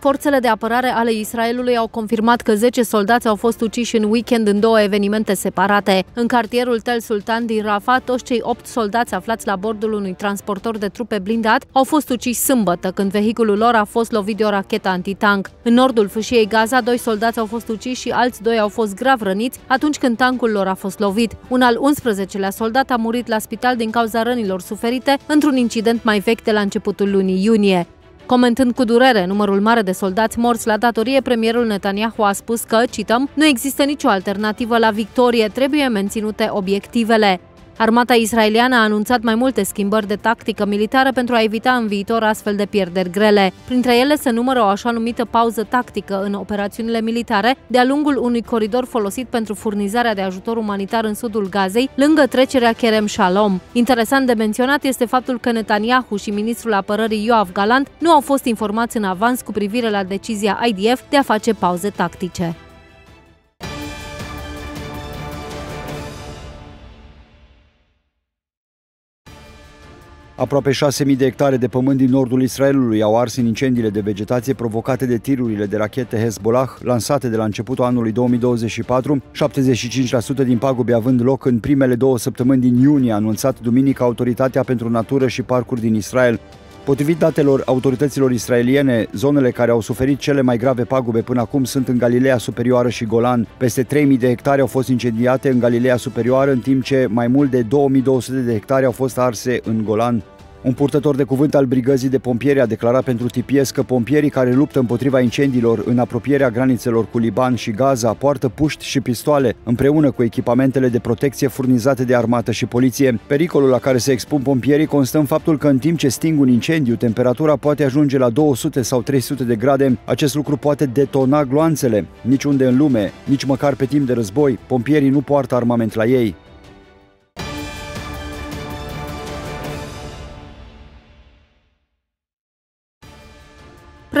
Forțele de apărare ale Israelului au confirmat că 10 soldați au fost uciși în weekend în două evenimente separate. În cartierul Tel Sultan din Rafah, toți cei 8 soldați aflați la bordul unui transportor de trupe blindat au fost uciși sâmbătă, când vehiculul lor a fost lovit de o rachetă antitank. În nordul fâșiei Gaza, doi soldați au fost uciși și alți doi au fost grav răniți atunci când tancul lor a fost lovit. Un al 11-lea soldat a murit la spital din cauza rănilor suferite într-un incident mai vechi de la începutul lunii iunie. Comentând cu durere numărul mare de soldați morți la datorie, premierul Netanyahu a spus că, cităm, nu există nicio alternativă la victorie, trebuie menținute obiectivele. Armata israeliană a anunțat mai multe schimbări de tactică militară pentru a evita în viitor astfel de pierderi grele. Printre ele se numără o așa numită pauză tactică în operațiunile militare de-a lungul unui coridor folosit pentru furnizarea de ajutor umanitar în sudul Gazei, lângă trecerea Kerem Shalom. Interesant de menționat este faptul că Netanyahu și ministrul apărării Yoav Galant nu au fost informați în avans cu privire la decizia IDF de a face pauze tactice. Aproape 6.000 de hectare de pământ din nordul Israelului au ars în incendiile de vegetație provocate de tirurile de rachete Hezbollah lansate de la începutul anului 2024, 75% din pagube având loc în primele două săptămâni din iunie, a anunțat duminică Autoritatea pentru Natură și Parcuri din Israel. Potrivit datelor autorităților israeliene, zonele care au suferit cele mai grave pagube până acum sunt în Galileea Superioară și Golan. Peste 3000 de hectare au fost incendiate în Galileea Superioară, în timp ce mai mult de 2200 de hectare au fost arse în Golan. Un purtător de cuvânt al brigăzii de pompieri a declarat pentru TPS că pompierii care luptă împotriva incendiilor în apropierea granițelor cu Liban și Gaza poartă puști și pistoale împreună cu echipamentele de protecție furnizate de armată și poliție. Pericolul la care se expun pompierii constă în faptul că în timp ce sting un incendiu, temperatura poate ajunge la 200 sau 300 de grade. Acest lucru poate detona gloanțele. Niciunde în lume, nici măcar pe timp de război, pompierii nu poartă armament la ei.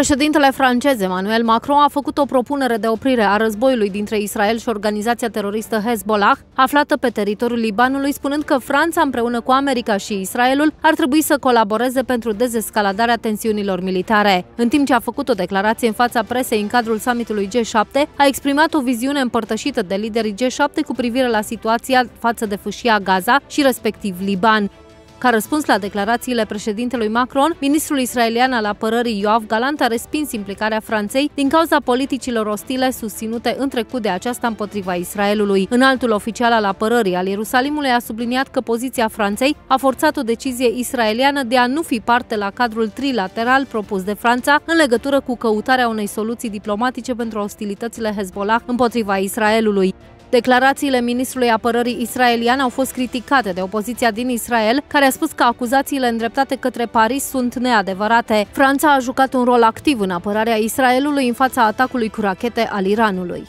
Președintele francez Emmanuel Macron a făcut o propunere de oprire a războiului dintre Israel și organizația teroristă Hezbollah, aflată pe teritoriul Libanului, spunând că Franța împreună cu America și Israelul ar trebui să colaboreze pentru dezescaladarea tensiunilor militare. În timp ce a făcut o declarație în fața presei în cadrul summitului G7, a exprimat o viziune împărtășită de liderii G7 cu privire la situația față de fâșia Gaza și respectiv Liban. Ca răspuns la declarațiile președintelui Macron, ministrul israelian al apărării Yoav Galant a respins implicarea Franței din cauza politicilor ostile susținute în trecut de aceasta împotriva Israelului. În altul oficial al apărării al Ierusalimului a subliniat că poziția Franței a forțat o decizie israeliană de a nu fi parte la cadrul trilateral propus de Franța în legătură cu căutarea unei soluții diplomatice pentru ostilitățile Hezbollah împotriva Israelului. Declarațiile ministrului apărării israelian au fost criticate de opoziția din Israel, care a spus că acuzațiile îndreptate către Paris sunt neadevărate. Franța a jucat un rol activ în apărarea Israelului în fața atacului cu rachete al Iranului.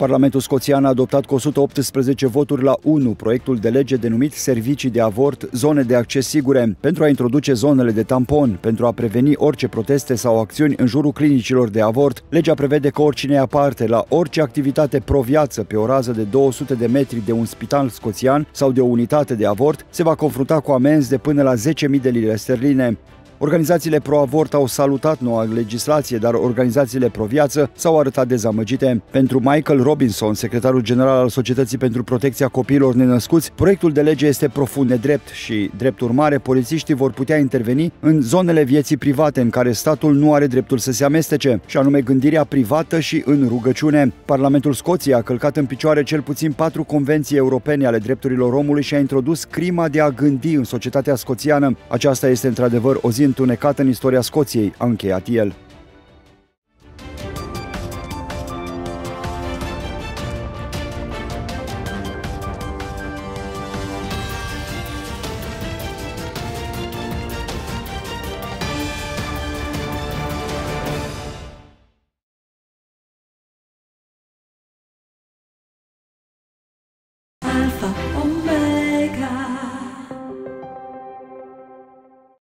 Parlamentul scoțian a adoptat cu 118 voturi la 1 proiectul de lege denumit Servicii de avort, zone de acces sigure, pentru a introduce zonele de tampon, pentru a preveni orice proteste sau acțiuni în jurul clinicilor de avort. Legea prevede că oricine ia parte la orice activitate pro-viață pe o rază de 200 de metri de un spital scoțian sau de o unitate de avort se va confrunta cu amenzi de până la 10.000 de lire sterline. Organizațiile pro-avort au salutat noua legislație, dar organizațiile pro-viață s-au arătat dezamăgite. Pentru Michael Robinson, secretarul general al Societății pentru Protecția Copiilor Nenăscuți, proiectul de lege este profund nedrept și, drept urmare, polițiștii vor putea interveni în zonele vieții private în care statul nu are dreptul să se amestece, și anume gândirea privată și în rugăciune. Parlamentul Scoției a călcat în picioare cel puțin patru convenții europene ale drepturilor omului și a introdus crima de a gândi în societatea scoțiană. Aceasta este într-adevăr o zi întunecată în istoria Scoției, a încheiat el.